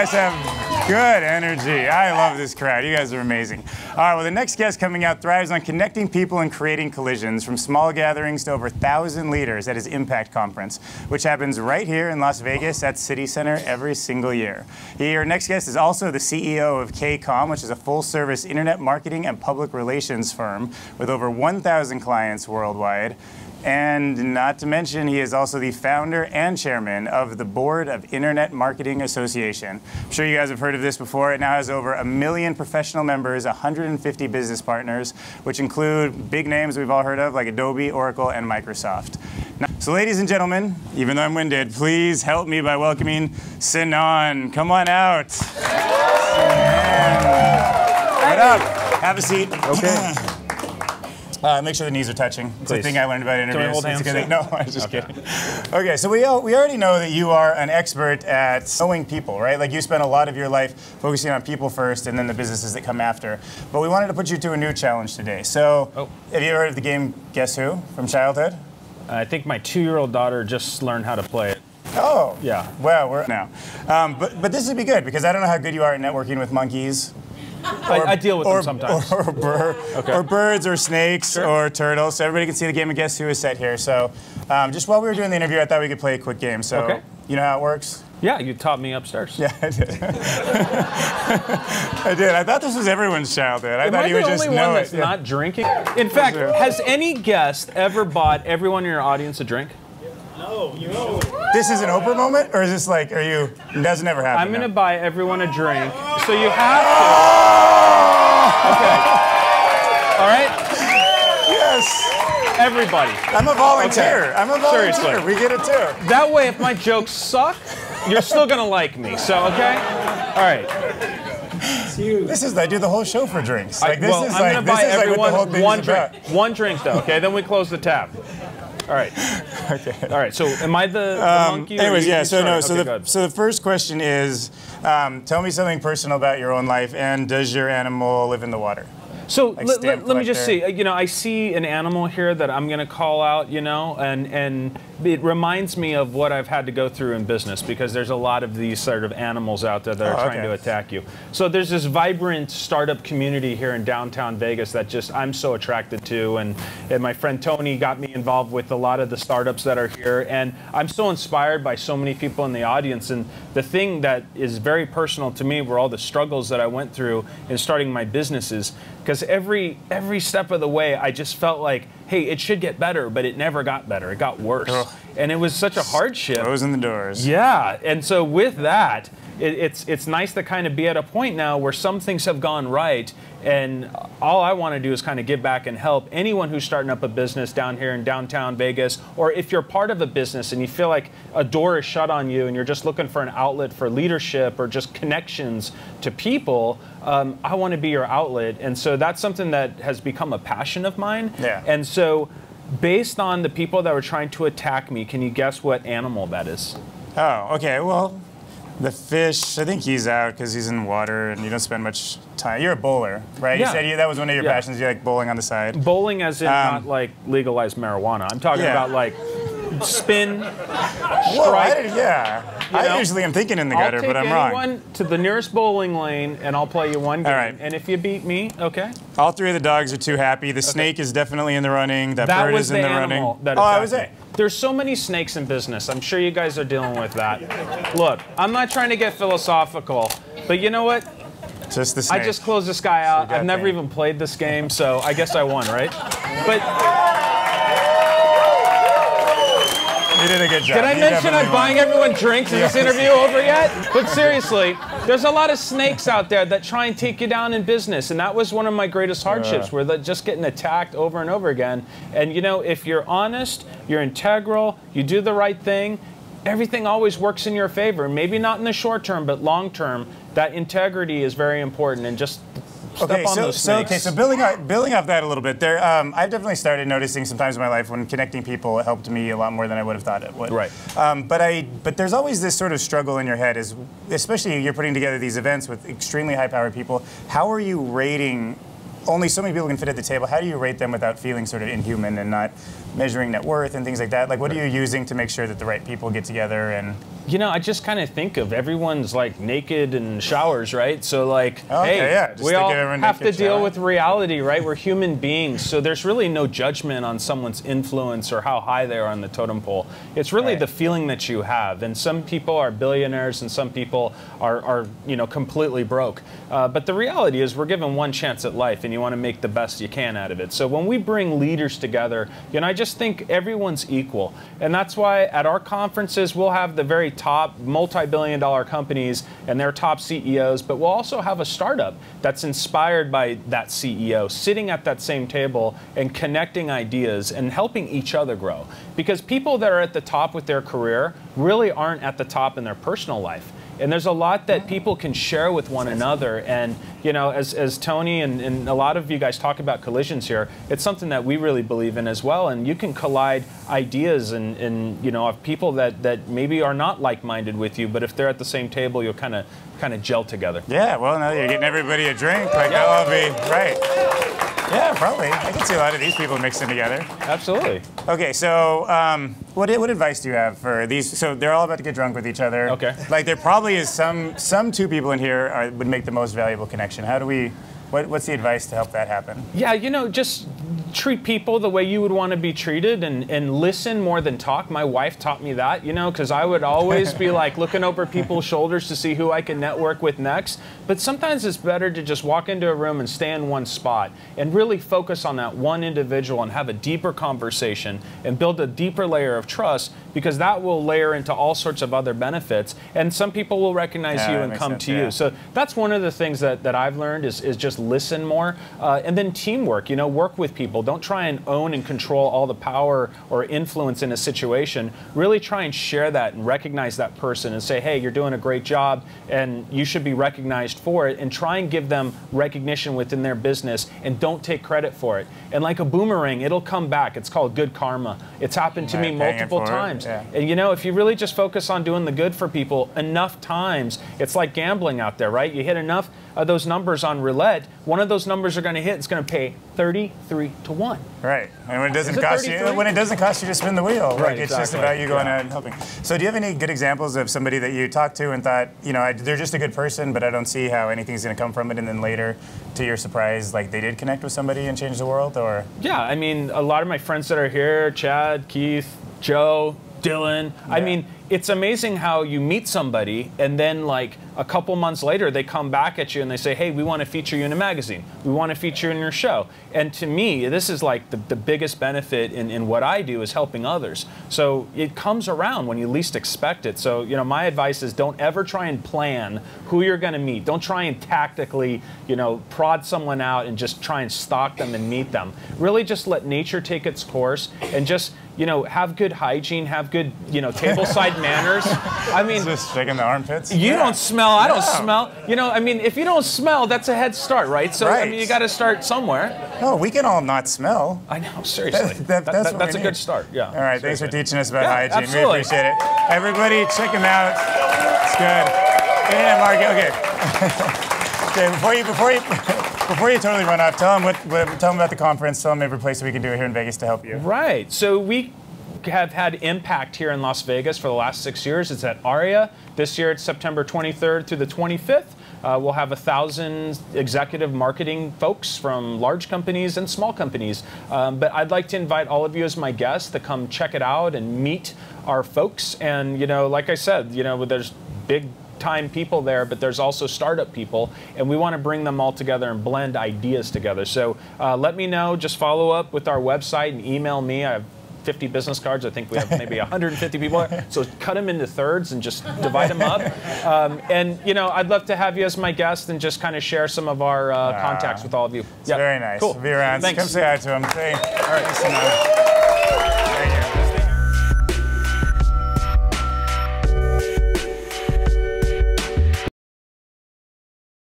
guys have good energy. I love this crowd. You guys are amazing. All right, well, the next guest coming out thrives on connecting people and creating collisions from small gatherings to over 1,000 leaders at his Impact Conference, which happens right here in Las Vegas at City Center every single year. Your next guest is also the CEO of KCOMM, which is a full service internet marketing and public relations firm with over 1,000 clients worldwide. And not to mention, he is also the founder and chairman of the Board of Internet Marketing Association. I'm sure you guys have heard of this before. It now has over a million professional members, 150 business partners, which include big names we've all heard of like Adobe, Oracle, and Microsoft. Now, so, ladies and gentlemen, even though I'm winded, please help me by welcoming Sinan. Come on out. Sinan. What up? Have a seat. Okay. Uh, make sure the knees are touching. It's a thing I learned about interviews. hold It's a good hands? thing. No, I was just kidding. Okay, so we, al- we already know that you are an expert at knowing people, right? Like you spend a lot of your life focusing on people first and then the businesses that come after. But we wanted to put you to a new challenge today. So, Oh. have you ever heard of the game Guess Who from childhood? I think my two-year-old daughter just learned how to play it. Oh, Yeah. Well, we're now. Um, but, but this would be good because I don't know how good you are at networking with monkeys. I, I deal with or, them sometimes. Or, bir- Okay. or birds or snakes Sure. or turtles. So everybody can see the game of Guess Who is set here. So um, just while we were doing the interview, I thought we could play a quick game. So Okay. you know how it works? yeah, you taught me upstairs. Yeah, I did. I did. I thought this was everyone's childhood. I Am thought I you the would just only know one it. that's Yeah. not drinking? In fact, has any guest ever bought everyone in your audience a drink? No. you. This is an Oprah moment, or is this like, are you? It doesn't ever happen. I'm going to no. buy everyone a drink, so you have to. Okay. All right, Yes. everybody. I'm a volunteer. Okay. I'm a volunteer. Seriously. We get a too. That way, if my jokes suck, you're still going to like me. So, okay? All right. This is I do the whole show for drinks. Like this well, is I'm like gonna this buy is like what the whole thing one drink. about. One drink though, okay? Then we close the tab. All right. Okay. All right. So am I the, the Um, monkey? anyways, yeah. So no. So okay, the so the first question is, um, tell me something personal about your own life, and does your animal live in the water? So like let, let me just see. You know, I see an animal here that I'm going to call out. You know, and and it reminds me of what I've had to go through in business because there's a lot of these sort of animals out there that are Oh, trying okay. to attack you. So there's this vibrant startup community here in downtown Vegas that just I'm so attracted to, and, and my friend Tony got me involved with a lot of the startups that are here, and I'm so inspired by so many people in the audience. And the thing that is very personal to me were all the struggles that I went through in starting my businesses because every every step of the way I just felt like hey it should get better but it never got better. It got worse. And it was such a hardship. Closing the doors. yeah. And so with that it, it's it's nice to kind of be at a point now where some things have gone right and all I want to do is kind of give back and help anyone who's starting up a business down here in downtown Vegas or if you're part of a business and you feel like a door is shut on you and you're just looking for an outlet for leadership or just connections to people um, I want to be your outlet and so that's something that has become a passion of mine Yeah. and so based on the people that were trying to attack me can you guess what animal that is Oh, okay. Well, the fish. I think he's out because he's in water, and you don't spend much time. You're a bowler, right? Yeah. You said you, that was one of your Yeah. passions. You like bowling on the side. Bowling, as in Um, not like legalized marijuana. I'm talking Yeah. about like spin. Whoa, I yeah. I know, usually am thinking in the gutter, but I'm wrong. anyone to the nearest bowling lane, and I'll play you one game. All right. And if you beat me, okay. All three of the dogs are too happy. The snake is definitely in the running. That, That bird is the in the animal running. that oh, I was it. There's so many snakes in business. I'm sure you guys are dealing with that. Look, I'm not trying to get philosophical, but you know what? Just the snake. I just closed this guy out. I've never even played this game, so I guess I won, right? But You did a good job. Did I You mention I'm buying everyone drinks? Is this interview over yet? But seriously, there's a lot of snakes out there that try and take you down in business, and that was one of my greatest hardships. Yeah. Where they're just getting attacked over and over again. And you know, if you're honest, you're integral, you do the right thing, everything always works in your favor. Maybe not in the short term, but long term, that integrity is very important. And just Okay, so, so okay, so building off, building off that a little bit, there, um, I've definitely started noticing sometimes in my life when connecting people it helped me a lot more than I would have thought it would. Right. Um, but I, but there's always this sort of struggle in your head, is especially you're putting together these events with extremely high-powered people. How are you rating? Only so many people can fit at the table. How do you rate them without feeling sort of inhuman and not measuring net worth and things like that? Like, what are you using to make sure that the right people get together and You know, I just kind of think of everyone's like naked in showers, right? So like, Oh, Okay, hey, yeah, we all have to naked deal with reality, right? We're human beings, so there's really no judgment on someone's influence or how high they are on the totem pole. It's really Right. the feeling that you have, and some people are billionaires, and some people are, are you know, completely broke. Uh, but the reality is, we're given one chance at life, and you want to make the best you can out of it. So when we bring leaders together, you know, I just think everyone's equal, and that's why at our conferences we'll have the very top multi-billion dollar companies and their top CEOs, but we'll also have a startup that's inspired by that CEO sitting at that same table and connecting ideas and helping each other grow. Because people that are at the top with their career really aren't at the top in their personal life. And there's a lot that people can share with one another. And, you know, as, as Tony and, and a lot of you guys talk about collisions here, it's something that we really believe in as well. And you can collide ideas and, and you know, of people that, that maybe are not like minded with you, but if they're at the same table, you'll kind of kind of gel together. Yeah, well, now you're getting everybody a drink. Like, that'll be right. Yeah, probably. I can see a lot of these people mixing together. Absolutely. Okay, so um, what, what advice do you have for these? So they're all about to get drunk with each other. Okay. Like there probably is some some two people in here are, would make the most valuable connection. How do we? What, what's the advice to help that happen? Yeah, you know, just treat people the way you would want to be treated and, and listen more than talk. My wife taught me that, you know, because I would always be like looking over people's shoulders to see who I can network with next. But sometimes it's better to just walk into a room and stay in one spot and really focus on that one individual and have a deeper conversation and build a deeper layer of trust because that will layer into all sorts of other benefits. And some people will recognize Yeah, you and come sense, to yeah. you. So that's one of the things that, that I've learned is, is just listen more. Uh, and then teamwork, you know, work with people. Don't try and own and control all the power or influence in a situation. Really try and share that and recognize that person and say, hey, you're doing a great job and you should be recognized for it. And try and give them recognition within their business and don't take credit for it. And like a boomerang, it'll come back. It's called good karma. It's happened to me multiple times. yeah. And you know, if you really just focus on doing the good for people enough times, it's like gambling out there, right? You hit enough of those numbers on roulette, one of those numbers are going to hit. It's going to pay 33 to 1. Right, and when it doesn't cost you, when it doesn't cost you to spin the wheel, like Right, it's just about you going Yeah. out and helping. So, do you have any good examples of somebody that you talked to and thought, you know, I, they're just a good person, but I don't see how anything's going to come from it, and then later, to your surprise, like they did connect with somebody and change the world, or Yeah, I mean, a lot of my friends that are here, Chad, Keith, Joe, Dylan, I mean, it's amazing how you meet somebody and then like a couple months later they come back at you and they say, "Hey, we want to feature you in a magazine. We want to feature you in your show." And to me, this is like the, the biggest benefit in, in what I do is helping others. So it comes around when you least expect it. So, you know, my advice is don't ever try and plan who you're going to meet. Don't try and tactically, you know, prod someone out and just try and stalk them and meet them. Really just let nature take its course and just you know, have good hygiene, have good, you know, tableside manners. I mean, just shaking the armpits. you Yeah. don't smell. I don't smell. You know, I mean, if you don't smell, that's a head start, right? So I mean, you got to start somewhere. No, we can all not smell. I know, seriously. That- that- That- that's that- that's a good start. Yeah. All right, thanks for teaching us about Yeah, hygiene. absolutely. We appreciate it. Everybody, check him out. It's good. Internet market. Okay. okay. Before you, before you, before you totally run off, tell them what, what, tell them about the conference. Tell them every place we can do it here in Vegas to help you. Right. So we have had impact here in Las Vegas for the last six years. It's at ARIA. This year it's September 23rd through the 25th. Uh, we'll have a thousand executive marketing folks from large companies and small companies. Um, but I'd like to invite all of you as my guests to come check it out and meet our folks. And, you know, like I said, you know, there's big time people there, but there's also startup people, and we want to bring them all together and blend ideas together. So uh, let me know. Just follow up with our website and email me. I have 50 business cards. I think we have maybe 150 people. So cut them into thirds and just divide them up. Um, and you know, I'd love to have you as my guest and just kind of share some of our uh, contacts with all of you. It's very nice. Cool. Be around. Thanks. Come say hi to him. Say, all right. Uh,